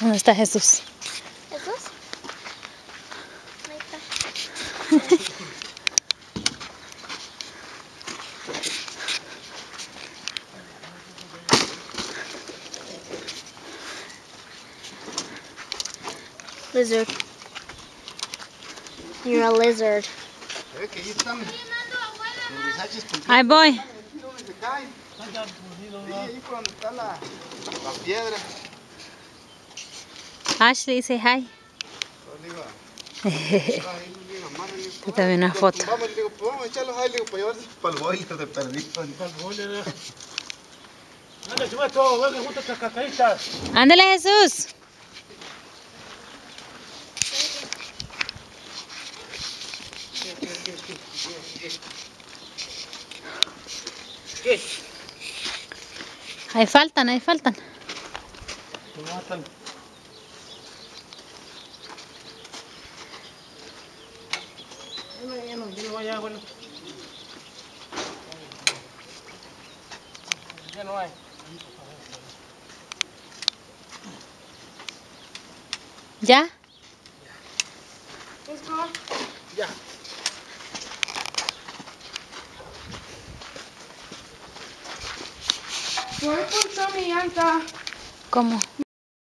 ¿Dónde está Jesús? ¿Jesús? Ahí está. Lizard. You're a lizard. Eh, que ahí voy. Por donde está la, la piedra. Ashley, say hi. Yo también una foto. le digo, pues vamos a echarlos ahí, le digo, para llevarse para el boiler de perdido. Anda, chivato, venga, junta estas cacaitas. Ándale, Jesús. ¿Qué? Ahí faltan, ahí faltan. Matan. Ya no, ya no, ya no hay no. Ya no hay. ¿Ya? Ya. ¿Cómo?